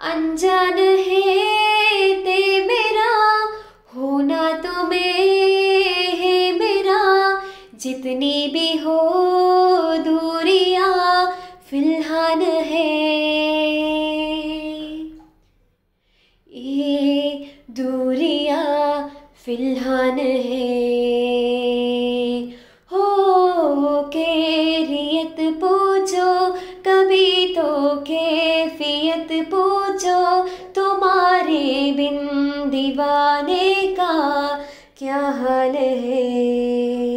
अनजान है ते मेरा, होना तो मैं है मेरा। जितनी भी हो दूरिया फ़िलहाल है। ये दूरिया फ़िलहाल है। हो कैरियत पूछो, कभी तो कैफियत पूछो जाने बिन दीवाने का क्या हाल है?